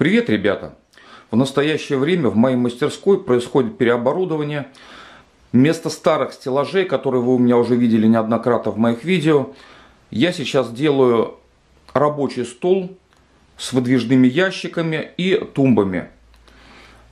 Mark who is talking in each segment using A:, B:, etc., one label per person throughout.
A: Привет, ребята! В настоящее время в моей мастерской происходит переоборудование. Вместо старых стеллажей, которые вы у меня уже видели неоднократно в моих видео, я сейчас делаю рабочий стол с выдвижными ящиками и тумбами.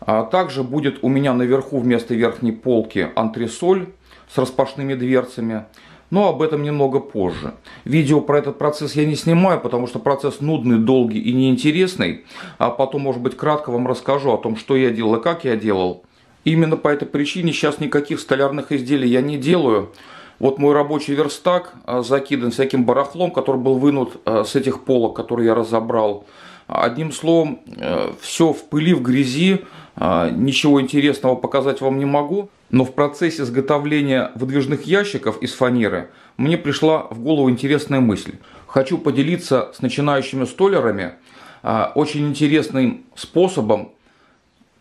A: А также будет у меня наверху вместо верхней полки антресоль с распашными дверцами. Но об этом немного позже. Видео про этот процесс я не снимаю, потому что процесс нудный, долгий и неинтересный. А потом, может быть, кратко вам расскажу о том, что я делал и как я делал. Именно по этой причине сейчас никаких столярных изделий я не делаю. Вот мой рабочий верстак а, закидан всяким барахлом, который был вынут а, с этих полок, которые я разобрал. Одним словом, э, все в пыли, в грязи, а, ничего интересного показать вам не могу. Но в процессе изготовления выдвижных ящиков из фанеры мне пришла в голову интересная мысль. Хочу поделиться с начинающими столярами а, очень интересным способом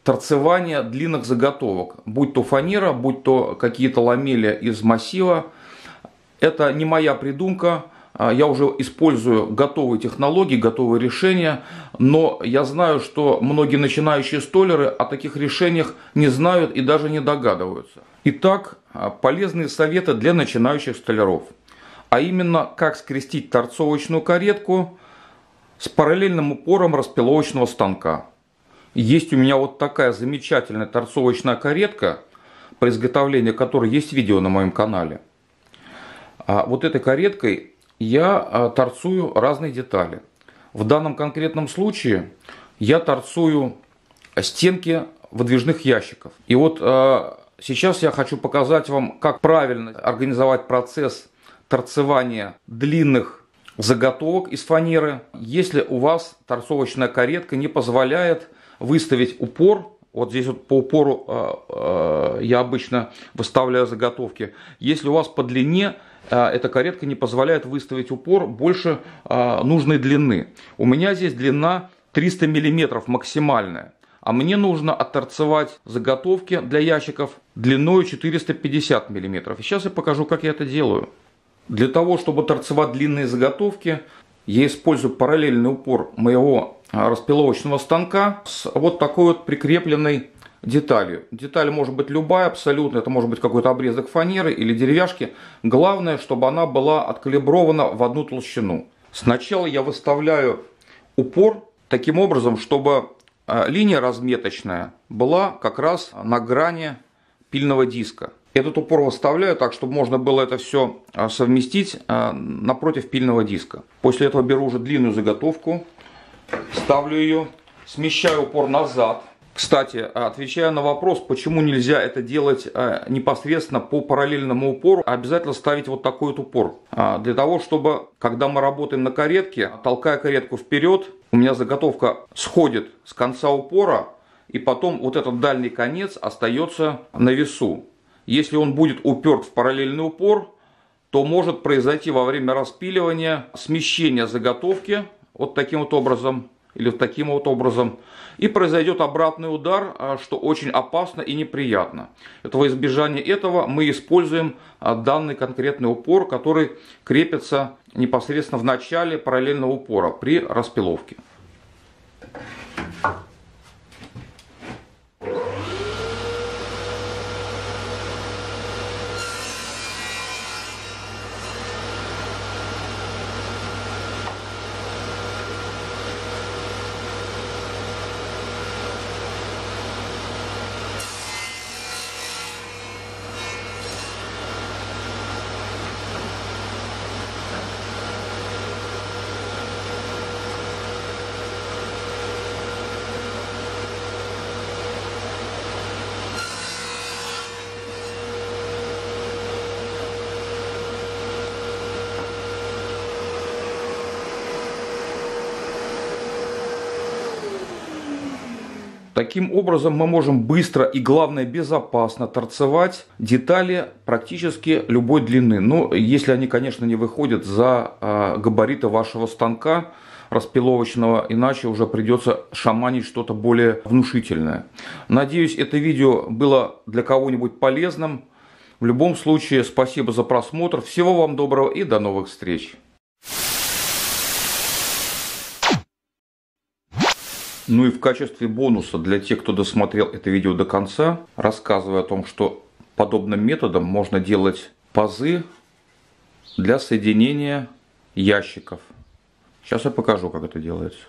A: торцевания длинных заготовок. Будь то фанера, будь то какие-то ламели из массива. Это не моя придумка, я уже использую готовые технологии, готовые решения, но я знаю, что многие начинающие столеры о таких решениях не знают и даже не догадываются. Итак, а, полезные советы для начинающих столяров. А именно, как скрестить торцовочную каретку с параллельным упором распиловочного станка. Есть у меня вот такая замечательная торцовочная каретка, по изготовлению которой есть видео на моем канале. А вот этой кареткой я а, торцую разные детали. В данном конкретном случае я торцую стенки выдвижных ящиков. И вот а, сейчас я хочу показать вам, как правильно организовать процесс торцевания длинных заготовок из фанеры, если у вас торцовочная каретка не позволяет выставить упор вот здесь вот по упору э, э, я обычно выставляю заготовки. Если у вас по длине э, эта каретка не позволяет выставить упор больше э, нужной длины. У меня здесь длина 300 мм максимальная. А мне нужно отторцевать заготовки для ящиков длиной 450 мм. Сейчас я покажу, как я это делаю. Для того, чтобы торцевать длинные заготовки, я использую параллельный упор моего а, распиловочного станка с вот такой вот прикрепленной деталью. Деталь может быть любая абсолютно, это может быть какой-то обрезок фанеры или деревяшки. Главное, чтобы она была откалибрована в одну толщину. Сначала я выставляю упор таким образом, чтобы а, линия разметочная была как раз на грани пильного диска. Этот упор выставляю так, чтобы можно было это все а, совместить напротив пильного диска. После этого беру уже длинную заготовку, ставлю ее, смещаю упор назад. Кстати, отвечая на вопрос, почему нельзя это делать э, непосредственно по параллельному упору, обязательно ставить вот такой вот упор. А, для того, чтобы, когда мы работаем на каретке, толкая каретку вперед, у меня заготовка сходит с конца упора, и потом вот этот дальний конец остается на весу. Если он будет уперт в параллельный упор, то может произойти во время распиливания смещение заготовки вот таким вот образом или вот таким вот образом. И произойдет обратный удар, а, что очень опасно и неприятно. Этого избежания этого мы используем а, данный конкретный упор, который крепится непосредственно в начале параллельного упора при распиловке. Таким образом мы можем быстро и главное безопасно торцевать детали практически любой длины. Но если они, конечно, не выходят за а, габариты вашего станка распиловочного, иначе уже придется шаманить что-то более внушительное. Надеюсь, это видео было для кого-нибудь полезным. В любом случае, спасибо за просмотр. Всего вам доброго и до новых встреч. Ну и в качестве бонуса для тех, кто досмотрел это видео до конца, рассказываю о том, что подобным методом можно делать пазы для соединения ящиков. Сейчас я покажу, как это делается.